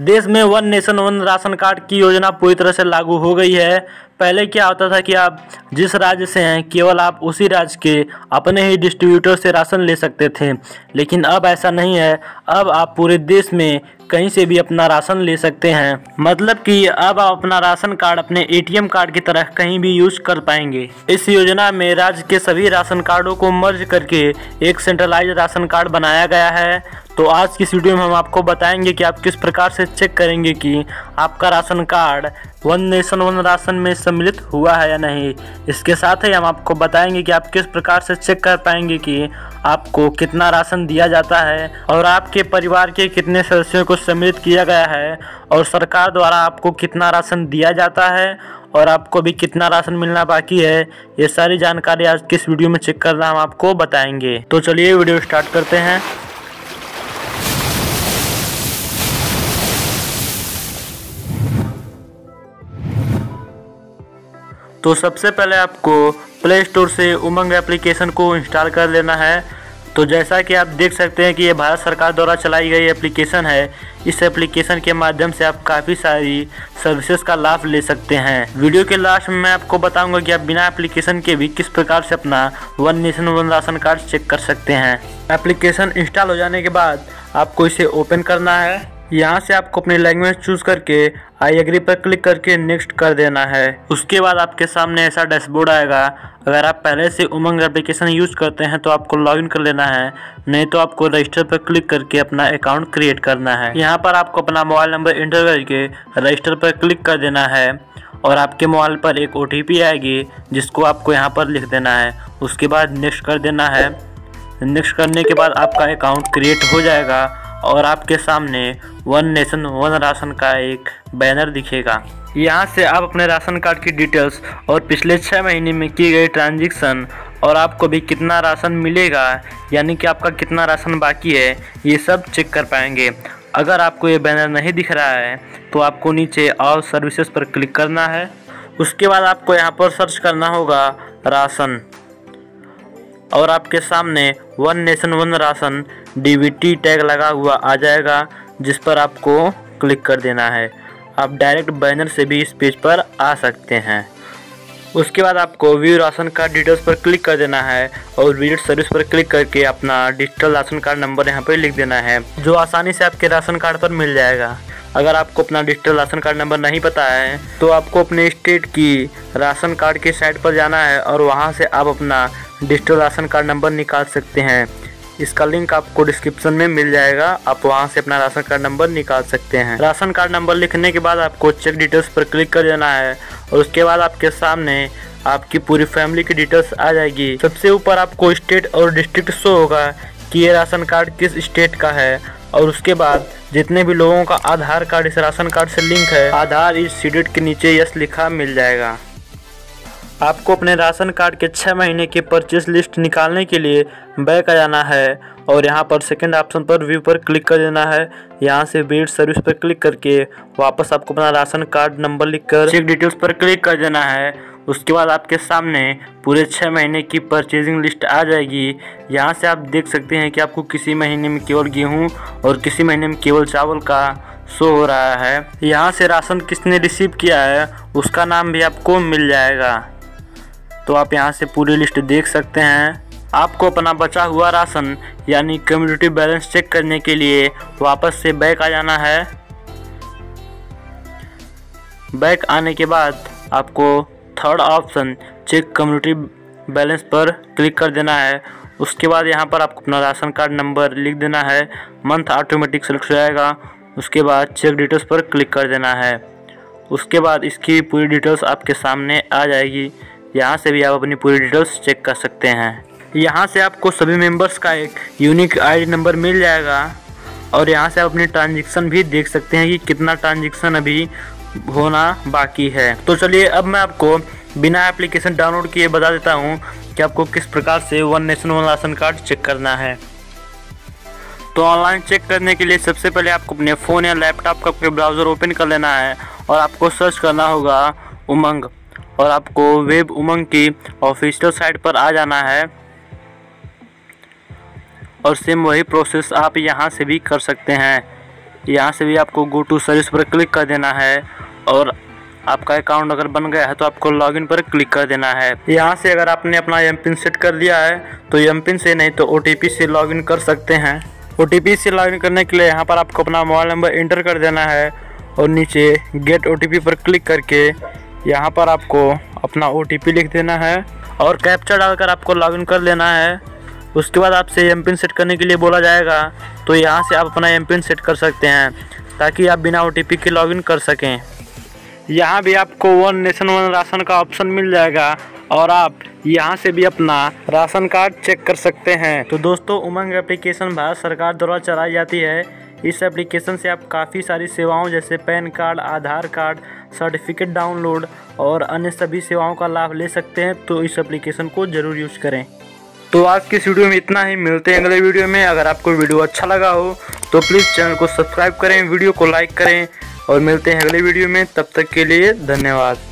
देश में one nation, one ration card की योजना पूरी तरह से लागू हो गई है। पहले क्या होता था कि आप जिस राज्य से हैं, केवल आप उसी राज्य के अपने ही डिस्ट्रीब्यूटर से राशन ले सकते थे। लेकिन अब ऐसा नहीं है। अब आप पूरे देश में कहीं से भी अपना राशन ले सकते हैं। मतलब कि अब आप अपना राशन कार्ड, अपने एटीएम कार्ड की तरह कहीं भी यूज़ कर पाएँगे। इस योजना में राज्य के सभी राशन कार्डों को मर्ज करके एक सेंट्रलाइज राशन कार्ड बनाया गया है। तो आज की इस वीडियो में हम आपको बताएँगे कि आप किस प्रकार से चेक करेंगे कि आपका ration card one nation one ration में सम्मिलित हुआ है या नहीं। इसके साथ ही हम आपको बताएँगे कि आप किस प्रकार से चेक कर पाएँगे कि आपको कितना राशन दिया जाता है और आपके परिवार के कितने सदस्यों को सम्मिलित किया गया है और सरकार द्वारा आपको कितना राशन दिया जाता है और आपको भी कितना राशन मिलना बाकी है, ये सारी जानकारी आज किस वीडियो में चेक करना हम आपको बताएँगे। तो चलिए वीडियो स्टार्ट करते हैं। तो सबसे पहले आपको प्ले स्टोर से उमंग एप्लीकेशन को इंस्टॉल कर लेना है। तो जैसा कि आप देख सकते हैं कि ये भारत सरकार द्वारा चलाई गई एप्लीकेशन है। इस एप्लीकेशन के माध्यम से आप काफ़ी सारी सर्विसेज़ का लाभ ले सकते हैं। वीडियो के लास्ट में मैं आपको बताऊँगा कि आप बिना एप्लीकेशन के भी किस प्रकार से अपना one nation one ration card check कर सकते हैं। एप्लीकेशन इंस्टॉल हो जाने के बाद आपको इसे ओपन करना है। यहाँ से आपको अपनी लैंग्वेज चूज़ करके आई एग्री पर क्लिक करके नेक्स्ट कर देना है। उसके बाद आपके सामने ऐसा डैशबोर्ड आएगा। अगर आप पहले से उमंग एप्लीकेशन यूज़ करते हैं तो आपको लॉगिन कर लेना है। नहीं तो आपको रजिस्टर पर क्लिक करके अपना अकाउंट क्रिएट करना है। यहाँ पर आपको अपना मोबाइल नंबर इंटर करके रजिस्टर पर क्लिक कर देना है। और आपके मोबाइल पर एक ओटीपी आएगी, जिसको आपको यहाँ पर लिख देना है। उसके बाद नेक्स्ट कर देना है। नेक्स्ट करने के बाद आपका अकाउंट क्रिएट हो जाएगा। और आपके सामने वन नेशन, वन राशन का एक बैनर दिखेगा। यहाँ से आप अपने राशन कार्ड की डिटेल्स और पिछले छः महीने में किए गए ट्रांजेक्शन और आपको भी कितना राशन मिलेगा, यानी कि आपका कितना राशन बाकी है, ये सब चेक कर पाएँगे। अगर आपको ये बैनर नहीं दिख रहा है तो आपको नीचे और सर्विसेज़ पर क्लिक करना है। उसके बाद आपको यहाँ पर सर्च करना होगा राशन। और आपके सामने one nation, one ration DVT tag लगा हुआ आ जाएगा, जिस पर आपको क्लिक कर देना है। आप डायरेक्ट बैनर से भी इस पेज पर आ सकते हैं। उसके बाद आपको व्यू राशन कार्ड डिटेल्स पर क्लिक कर देना है और विज़िट सर्विस पर क्लिक करके अपना डिजिटल राशन कार्ड नंबर यहाँ पर लिख देना है, जो आसानी से आपके राशन कार्ड पर मिल जाएगा। अगर आपको अपना डिजिटल राशन कार्ड नंबर नहीं पता है तो आपको अपने स्टेट की राशन कार्ड की साइट पर जाना है और वहाँ से आप अपना डिजिटल राशन कार्ड नंबर निकाल सकते हैं। इसका लिंक आपको डिस्क्रिप्शन में मिल जाएगा। आप वहाँ से अपना राशन कार्ड नंबर निकाल सकते हैं। राशन कार्ड नंबर लिखने के बाद आपको चेक डिटेल्स पर क्लिक कर देना है और उसके बाद आपके सामने आपकी पूरी फैमिली की डिटेल्स आ जाएगी। सबसे ऊपर आपको स्टेट और डिस्ट्रिक्ट शो होगा कि ये राशन कार्ड किस स्टेट का है और उसके बाद जितने भी लोगों का आधार कार्ड इस राशन कार्ड से लिंक है, आधार इस सीडेट के नीचे यस लिखा मिल जाएगा। आपको अपने राशन कार्ड के छः महीने की परचेज लिस्ट निकालने के लिए बैक आ जाना है। और यहाँ पर सेकंड ऑप्शन पर व्यू पर क्लिक कर देना है। यहाँ से वेट सर्विस पर क्लिक करके वापस आपको अपना राशन कार्ड नंबर लिखकर चेक डिटेल्स पर क्लिक कर देना है। उसके बाद आपके सामने पूरे छः महीने की परचेजिंग लिस्ट आ जाएगी। यहाँ से आप देख सकते हैं कि आपको किसी महीने में केवल गेहूँ और किसी महीने में केवल चावल का शो हो रहा है। यहाँ से राशन किसने रिसीव किया है, उसका नाम भी आपको मिल जाएगा। तो आप यहाँ से पूरी लिस्ट देख सकते हैं। आपको अपना बचा हुआ राशन, यानी कम्युनिटी बैलेंस चेक करने के लिए वापस से बैक आ जाना है। बैक आने के बाद आपको third option check community balance पर क्लिक कर देना है। उसके बाद यहाँ पर आपको अपना राशन कार्ड नंबर लिख देना है। मंथ ऑटोमेटिक सेलेक्ट हो जाएगा। उसके बाद चेक डिटेल्स पर क्लिक कर देना है। उसके बाद इसकी पूरी डिटेल्स आपके सामने आ जाएगी। यहाँ से भी आप अपनी पूरी डिटेल्स चेक कर सकते हैं। यहाँ से आपको सभी मेंबर्स का एक यूनिक आईडी नंबर मिल जाएगा और यहाँ से आप अपनी ट्रांजेक्शन भी देख सकते हैं कि कितना ट्रांजेक्शन अभी होना बाकी है। तो चलिए, अब मैं आपको बिना एप्लीकेशन डाउनलोड किए बता देता हूँ कि आपको किस प्रकार से one nation one ration card check करना है। तो ऑनलाइन चेक करने के लिए सबसे पहले आपको अपने फ़ोन या लैपटॉप का ब्राउज़र ओपन कर लेना है और आपको सर्च करना होगा उमंग। और आपको वेब उमंग की ऑफिशियल साइट पर आ जाना है। और सेम वही प्रोसेस आप यहाँ से भी कर सकते हैं। यहाँ से भी आपको गो टू सर्विस पर क्लिक कर देना है और आपका अकाउंट अगर बन गया है तो आपको लॉगिन पर क्लिक कर देना है। यहाँ से अगर आपने अपना एम पिन सेट कर दिया है तो एम पिन से नहीं तो ओटीपी से लॉगिन कर सकते हैं। ओटीपी से लॉगिन करने के लिए यहाँ पर आपको अपना मोबाइल नंबर इंटर कर देना है और नीचे गेट ओटीपी पर क्लिक करके यहाँ पर आपको अपना ओटीपी लिख देना है और कैप्चर डालकर आपको लॉगिन कर लेना है। उसके बाद आपसे एम पिन सेट करने के लिए बोला जाएगा तो यहाँ से आप अपना एम पिन सेट कर सकते हैं, ताकि आप बिना ओटीपी के लॉगिन कर सकें। यहाँ भी आपको वन नेशन वन राशन का ऑप्शन मिल जाएगा और आप यहाँ से भी अपना राशन कार्ड चेक कर सकते हैं। तो दोस्तों, उमंग एप्लीकेशन भारत सरकार द्वारा चलाई जाती है। इस एप्लीकेशन से आप काफ़ी सारी सेवाओं जैसे pan card, Aadhaar card certificate download और अन्य सभी सेवाओं का लाभ ले सकते हैं तो इस एप्लीकेशन को ज़रूर यूज़ करें। तो आज के इस वीडियो में इतना ही। मिलते हैं अगले वीडियो में। अगर आपको वीडियो अच्छा लगा हो तो प्लीज़ चैनल को सब्सक्राइब करें वीडियो को लाइक करें और मिलते हैं अगले वीडियो में। तब तक के लिए धन्यवाद।